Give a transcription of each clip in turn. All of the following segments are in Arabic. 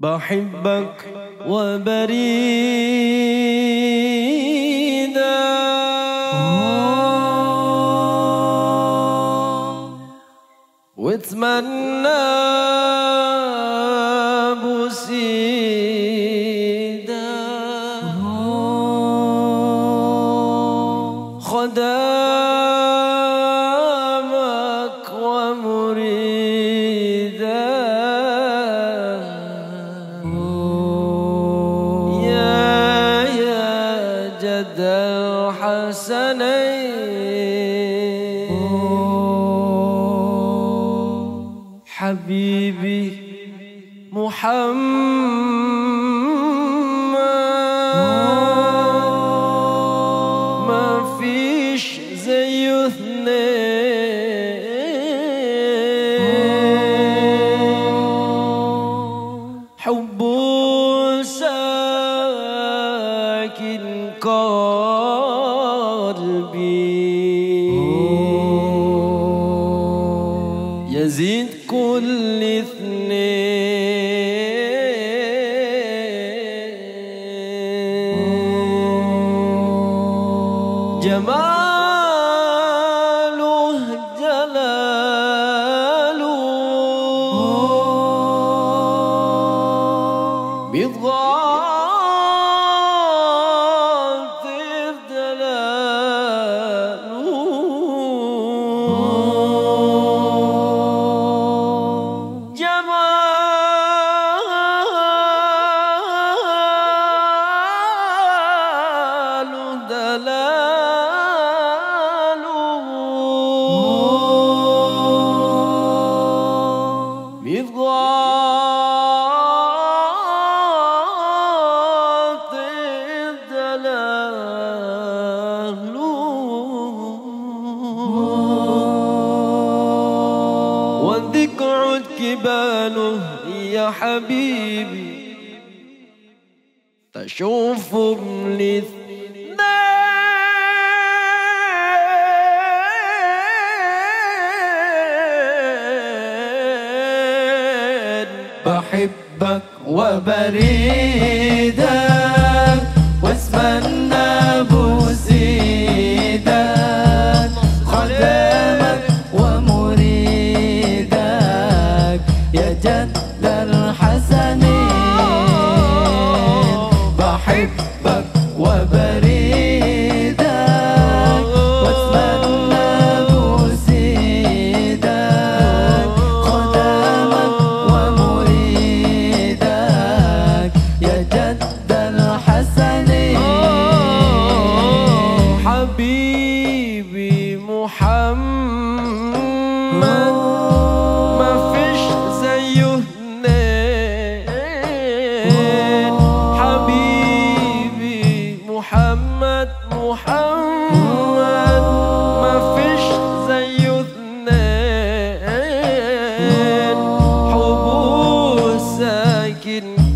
بحبك وبريدا. واتمنى الحسنين حبيبي محمد ما فيش زيه اثنين. حبه ساكن قلبي يزيد كل اثنين جماله كباله يا حبيبي. تشوفهم الاثنين بحبك وبريدك. yeah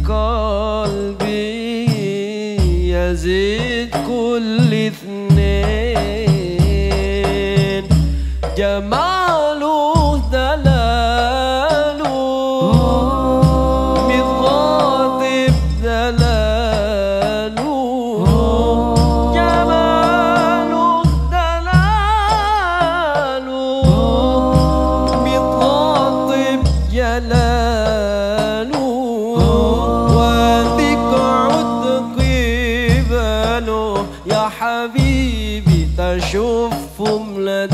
قلبي يزيد كل اثنين. جماله حبيبي تشوفهم لدي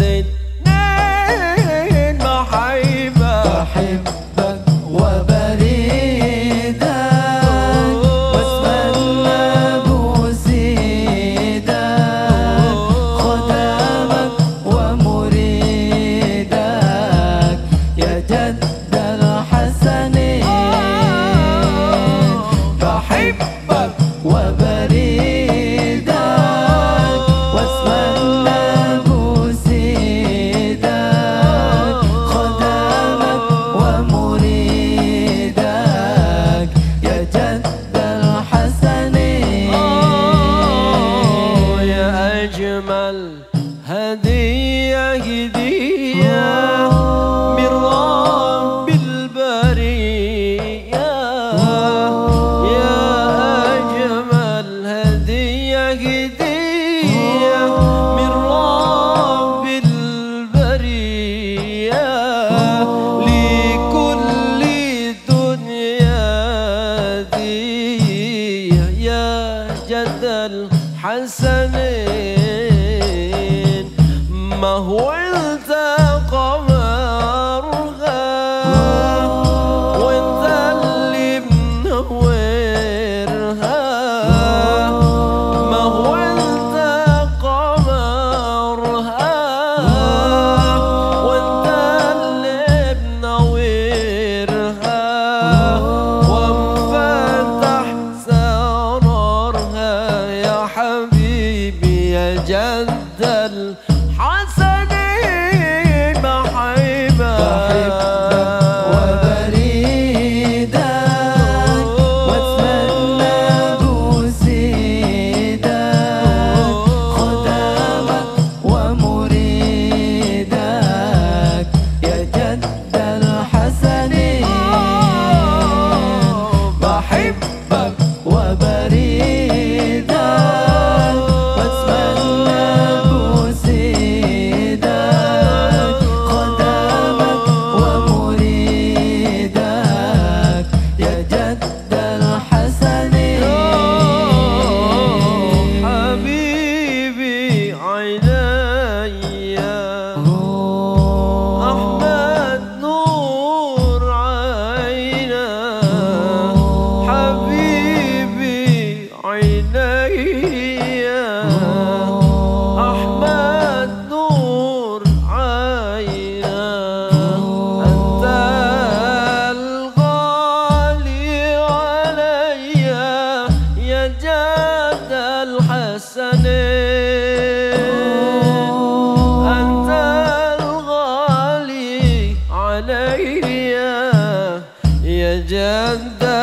أجمل هدية هدية.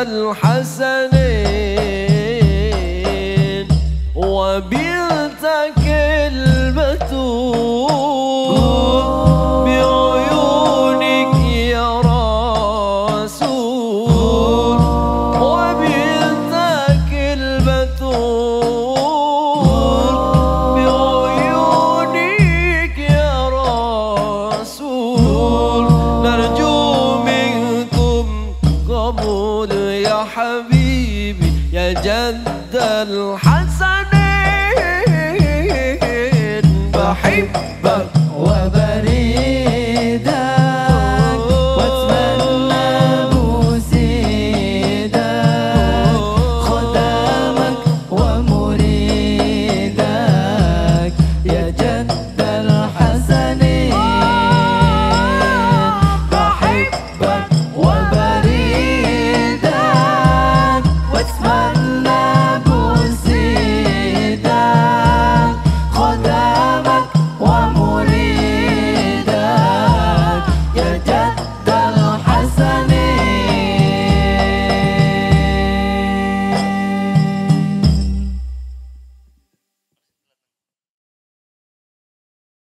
الحق الحسنين بحبك وبريدك